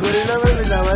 Gorila me miraba.